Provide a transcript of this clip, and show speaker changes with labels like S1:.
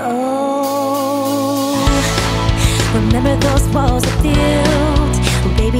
S1: Oh, remember those walls of built, baby.